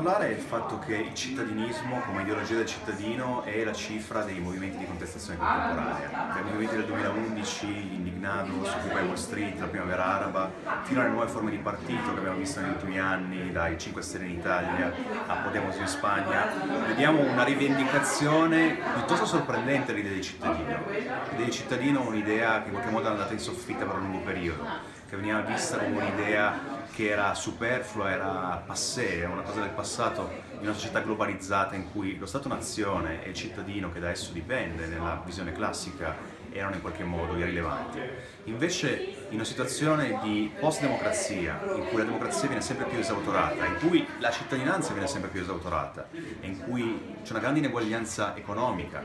il fatto che il cittadinismo, come ideologia del cittadino, è la cifra dei movimenti di contestazione contemporanea. Dai movimenti del 2011, l'Indignados, Occupy Wall Street, la Primavera Araba, fino alle nuove forme di partito che abbiamo visto negli ultimi anni, dai 5 Stelle in Italia a Podemos in Spagna, vediamo una rivendicazione piuttosto sorprendente dell'idea di cittadino. L'idea di cittadino è un'idea che in qualche modo è andata in soffitta per un lungo periodo, che veniva vista come un'idea che era superflua, era passé, una cosa del passato in una società globalizzata in cui lo Stato-nazione e il cittadino che da esso dipende nella visione classica erano in qualche modo irrilevanti. Invece in una situazione di post-democrazia, in cui la democrazia viene sempre più esautorata, in cui la cittadinanza viene sempre più esautorata, in cui c'è una grande ineguaglianza economica,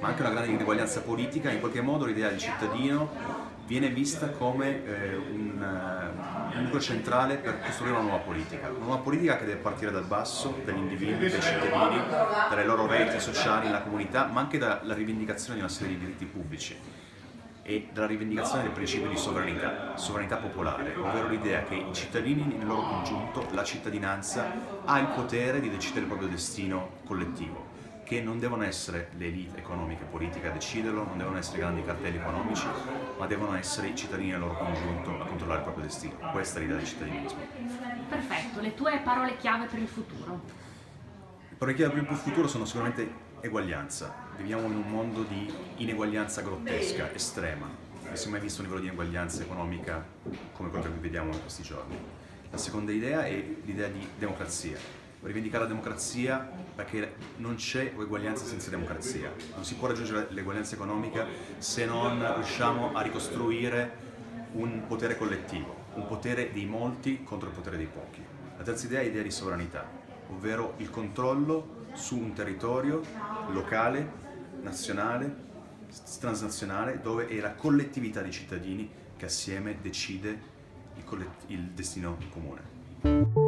ma anche una grande ineguaglianza politica, in qualche modo l'idea del cittadino viene vista come eh, un, un nucleo centrale per costruire una nuova politica, una nuova politica che deve partire dal basso, dagli individui, dai cittadini, dalle loro reti sociali, nella comunità, ma anche dalla rivendicazione di una serie di diritti pubblici e dalla rivendicazione del principio di sovranità, sovranità popolare, ovvero l'idea che i cittadini nel loro congiunto, la cittadinanza, ha il potere di decidere il proprio destino collettivo che non devono essere le elite economiche e politiche a deciderlo, non devono essere grandi cartelli economici, ma devono essere i cittadini nel loro congiunto a controllare il proprio destino. Questa è l'idea del cittadinismo. Perfetto, le tue parole chiave per il futuro? Le parole chiave per il futuro sono sicuramente eguaglianza. Viviamo in un mondo di ineguaglianza grottesca, estrema. Non si è mai visto un livello di ineguaglianza economica come quello che vediamo in questi giorni. La seconda idea è l'idea di democrazia rivendicare la democrazia perché non c'è uguaglianza senza democrazia, non si può raggiungere l'eguaglianza economica se non riusciamo a ricostruire un potere collettivo, un potere dei molti contro il potere dei pochi. La terza idea è l'idea di sovranità, ovvero il controllo su un territorio locale, nazionale, transnazionale, dove è la collettività di cittadini che assieme decide il, il destino comune.